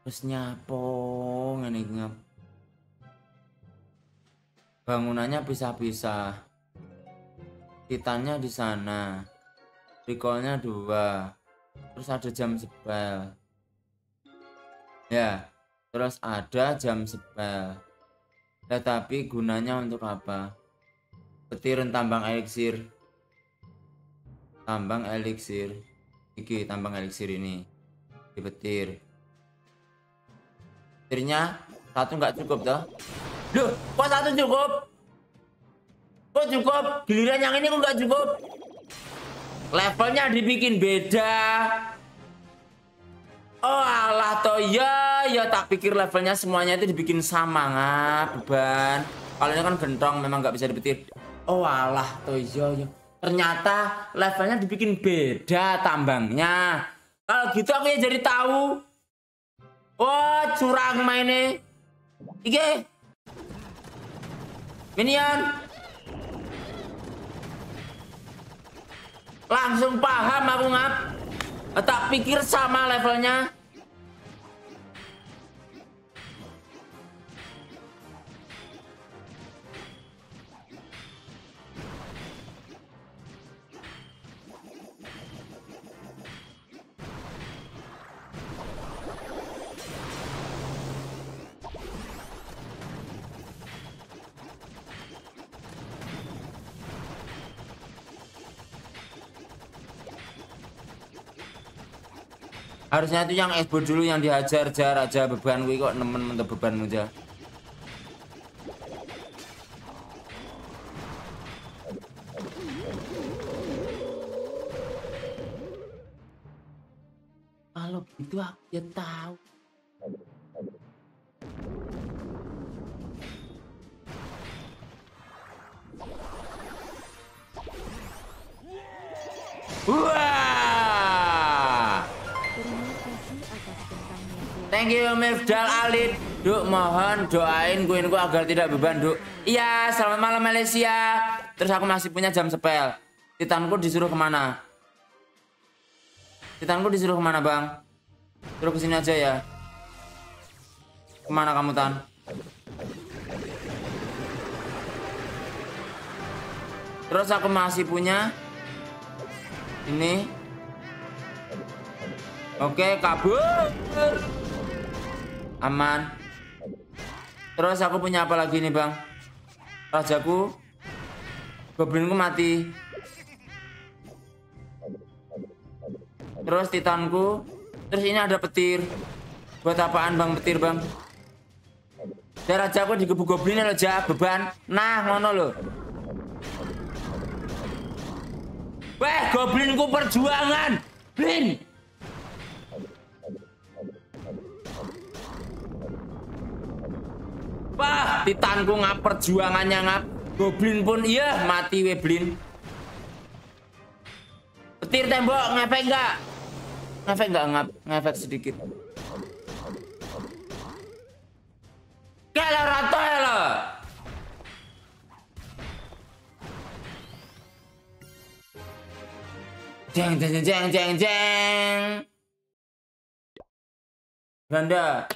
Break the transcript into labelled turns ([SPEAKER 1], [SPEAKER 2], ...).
[SPEAKER 1] Terus nyapo ngene ngap. Bangunannya pisah-pisah. Titannya di sana. Recallnya dua. Terus ada jam sebel. Ya, terus ada jam sebel. Tetapi gunanya untuk apa? Petir tambang elixir. Tambang elixir. Iki tambang elixir ini. Di petir. Petirnya satu nggak cukup toh? Duh, kok satu cukup? Kok cukup? Giliran yang ini kok nggak cukup? Levelnya dibikin beda. Oh alah toh ya, ya tak pikir levelnya semuanya itu dibikin sama ngap beban. Kalau ini kan gentong memang nggak bisa dipetir. Oh alah toh ya, ya. Ternyata levelnya dibikin beda tambangnya. Kalau gitu aku ya jadi tahu. Oh curang mainnya. Ike. Minion. Langsung paham aku ngap. Tak pikir sama levelnya. Harusnya itu yang Esbo dulu yang dihajar jar aja beban gue kok nemen mentok bebanmu aja. Kalau gitu aku ya tahu. Wah! Thank you Mifdal Alid. Duk mohon doain kuinku agar tidak beban, Duk. Iya, selamat malam Malaysia. Terus aku masih punya jam sepel. Titanku disuruh ke mana? Titanku disuruh ke mana, Bang? Suruh ke sini aja ya. Ke mana kamu, Tan? Terus aku masih punya ini. Oke, kabur. Aman. Terus aku punya apa lagi nih, Bang? Rajaku. Goblinku mati. Terus titanku. Terus ini ada petir. Buat apaan, Bang, petir, Bang? Ya rajaku digebuk goblin lo, Jak. Beban. Nah, ngono lo. Weh, goblinku perjuangan. Blin. Titanku ngap perjuangannya ngap. Goblin pun iya mati weblin. Petir tembok ngefek enggak? Ngefek enggak ngap? Ngefek sedikit. Kalau rato ya lo. Jeng jeng jeng jeng jeng. Ganda.